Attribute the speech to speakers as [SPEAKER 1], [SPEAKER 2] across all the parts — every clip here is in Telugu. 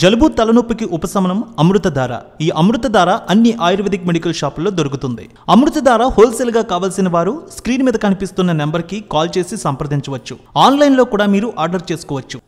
[SPEAKER 1] జలుబు తలనొప్పికి ఉపశమనం అమృతధార. ఈ అమృతధార అన్ని ఆయుర్వేదిక్ మెడికల్ షాపుల్లో దొరుకుతుంది. అమృతధార హోల్సేల్గా కావాల్సిన వారు స్క్రీన్ మీద కనిపిస్తున్న నెంబర్కి కాల్ చేసి సంప్రదించవచ్చు. ఆన్లైన్లో కూడా మీరు ఆర్డర్ చేసుకోవచ్చు.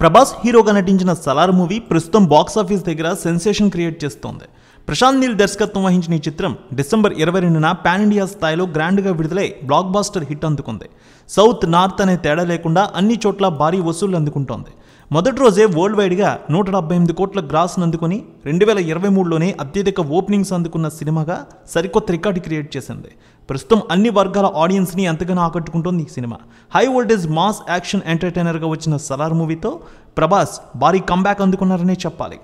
[SPEAKER 1] ప్రభాస్ హీరోగా నటించిన సలార్ మూవీ ప్రస్తుతం బాక్స్ ఆఫీస్ దగ్గర సెన్సేషన్ క్రియేట్ చేస్తోంది. ప్రశాంత్ నీల్ దర్శకత్వం వహించిన ఈ చిత్రం డిసెంబర్ ఇరవై రెండున పాన్ ఇండియా స్థాయిలో గ్రాండ్గా విడుదలై బ్లాక్ బాస్టర్ హిట్ అందుకుంది. సౌత్ నార్త్ అనే తేడా లేకుండా అన్ని చోట్ల భారీ వసూళ్ళు అందుకుంటోంది. మొదటి రోజే వరల్డ్ వైడ్గా నూట డెబ్బై ఎనిమిది కోట్ల గ్రాస్ను అందుకుని రెండు వేల ఇరవై మూడులోనే అత్యధిక ఓపెనింగ్స్ అందుకున్న సినిమాగా సరికొత్త రికార్డు క్రియేట్ చేసింది. ప్రస్తుతం అన్ని వర్గాల ఆడియన్స్ని ఎంతగానో ఆకట్టుకుంటోంది ఈ సినిమా. హై వోల్టేజ్ మాస్ యాక్షన్ ఎంటర్టైనర్గా వచ్చిన సలార్ మూవీతో ప్రభాస్ భారీ కంబ్యాక్ అందుకున్నారనే చెప్పాలి.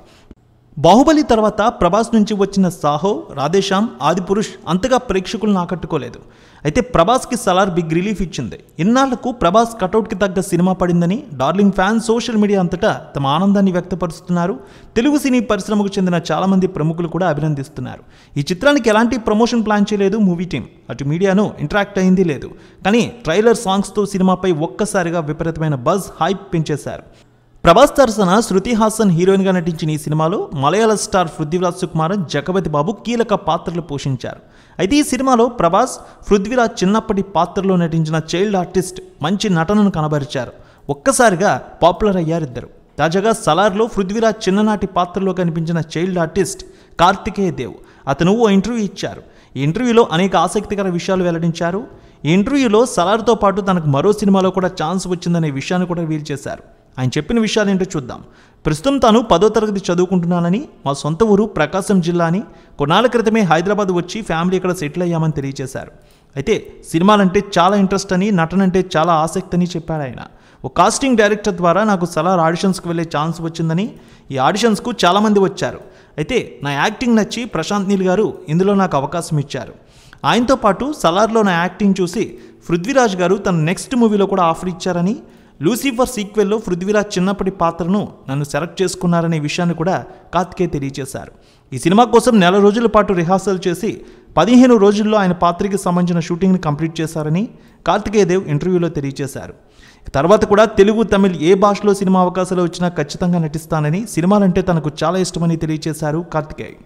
[SPEAKER 1] బాహుబలి తర్వాత ప్రభాస్ నుంచి వచ్చిన సాహో రాధేశ్యామ్ ఆదిపురుష్ అంతగా ప్రేక్షకులను ఆకట్టుకోలేదు. అయితే ప్రభాస్కి సలార్ బిగ్ రిలీఫ్ ఇచ్చింది. ఇన్నాళ్ళకు ప్రభాస్ కటౌట్కి తగ్గ సినిమా పడిందని డార్లింగ్ ఫ్యాన్స్ సోషల్ మీడియా అంతటా తమ ఆనందాన్ని వ్యక్తపరుస్తున్నారు. తెలుగు సినీ పరిశ్రమకు చెందిన చాలామంది ప్రముఖులు కూడా అభినందిస్తున్నారు. ఈ చిత్రానికి ఎలాంటి ప్రమోషన్ ప్లాన్ చేయలేదు మూవీ టీం. అటు మీడియాను ఇంటరాక్ట్ అయింది లేదు. కానీ ట్రైలర్ సాంగ్స్తో సినిమాపై ఒక్కసారిగా విపరీతమైన బజ్ హైప్ పెంచేశారు. ప్రభాస్ తరసన శృతి హాసన్ హీరోయిన్గా నటించిన ఈ సినిమాలో మలయాళ స్టార్ పృథ్వీరాజ్ సుకుమారన్ జగపతి బాబు కీలక పాత్రలు పోషించారు. అయితే ఈ సినిమాలో ప్రభాస్ పృథ్వీరాజ్ చిన్నప్పటి పాత్రలో నటించిన చైల్డ్ ఆర్టిస్ట్ మంచి నటనను కనబరిచారు. ఒక్కసారిగా పాపులర్ అయ్యారిద్దరు తాజాగా సలార్లో పృథ్వీరాజ్ చిన్ననాటి పాత్రలో కనిపించిన చైల్డ్ ఆర్టిస్ట్ కార్తికేయ దేవ్ అతను ఓ ఇంటర్వ్యూ ఇచ్చారు. ఈ ఇంటర్వ్యూలో అనేక ఆసక్తికర విషయాలు వెల్లడించారు. ఈ ఇంటర్వ్యూలో సలార్తో పాటు తనకు మరో సినిమాలో కూడా ఛాన్స్ వచ్చిందనే విషయాన్ని కూడా వీల్ చేశారు. ఆయన చెప్పిన విషయాలు ఏంటో చూద్దాం. ప్రస్తుతం తాను పదో తరగతి చదువుకుంటున్నానని మా సొంత ఊరు ప్రకాశం జిల్లా అని కొన్నాళ్ళ క్రితమే హైదరాబాద్ వచ్చి ఫ్యామిలీ ఇక్కడ సెటిల్ అయ్యామని తెలియజేశారు అయితే సినిమాలంటే చాలా ఇంట్రెస్ట్ అని నటన అంటే చాలా ఆసక్తి అని చెప్పాడు ఆయన. ఒక కాస్టింగ్ డైరెక్టర్ ద్వారా నాకు సలార్ ఆడిషన్స్కి వెళ్ళే ఛాన్స్ వచ్చిందని ఈ ఆడిషన్స్కు చాలామంది వచ్చారు. అయితే నా యాక్టింగ్ నచ్చి ప్రశాంత్ నీల్ గారు ఇందులో నాకు అవకాశం ఇచ్చారు. ఆయనతో పాటు సలార్లో నా యాక్టింగ్ చూసి పృథ్వీరాజ్ గారు తన నెక్స్ట్ మూవీలో కూడా ఆఫర్ ఇచ్చారని లూసిఫర్ సీక్వెల్లో పృథ్వీరాజ్ చిన్నప్పటి పాత్రను నన్ను సెలెక్ట్ చేసుకున్నారనే విషయాన్ని కూడా కార్తికే తెలియజేశారు. ఈ సినిమా కోసం నెల రోజుల పాటు రిహార్సల్ చేసి పదిహేను రోజుల్లో ఆయన పాత్రకి సంబంధించిన షూటింగ్ని కంప్లీట్ చేశారని కార్తికేయ దేవ్ ఇంటర్వ్యూలో తెలియజేశారు. తర్వాత కూడా తెలుగు తమిళ్ ఏ భాషలో సినిమా అవకాశాలు వచ్చినా ఖచ్చితంగా నటిస్తానని సినిమాలంటే తనకు చాలా ఇష్టమని తెలియజేశారు కార్తికేయ్.